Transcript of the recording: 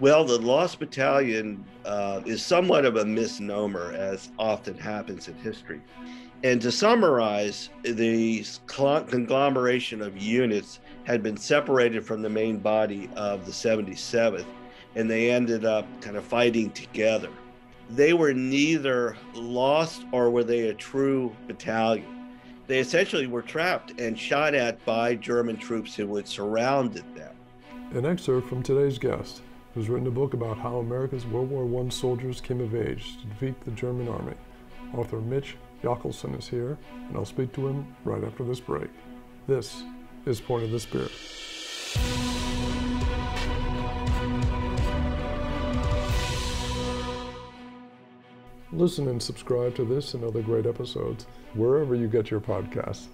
Well, the Lost Battalion uh, is somewhat of a misnomer, as often happens in history. And to summarize, the conglomeration of units had been separated from the main body of the 77th, and they ended up kind of fighting together. They were neither lost or were they a true battalion. They essentially were trapped and shot at by German troops who had surrounded them. An excerpt from today's guest who's written a book about how America's World War I soldiers came of age to defeat the German army. Author Mitch Yockelson is here, and I'll speak to him right after this break. This is Point of the Spear. Listen and subscribe to this and other great episodes wherever you get your podcasts.